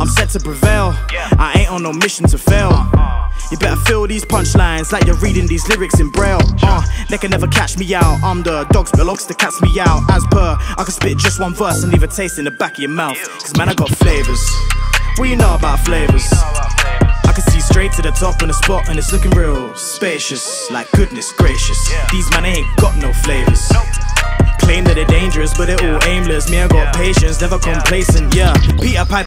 I'm set to prevail. I ain't on no mission to fail. You better feel these punchlines like you're reading these lyrics in braille. Uh, they can never catch me out. I'm the dogs belongs to catch me out. As per, I can spit just one verse and leave a taste in the back of your mouth. Cause man, I got flavors. What you know about flavors? I can see straight to the top on the spot and it's looking real spacious. Like goodness gracious, these man ain't got no flavors. Claim that they're dangerous, but they're all aimless. Me, I got patience, never complacent. Yeah, Peter Piper.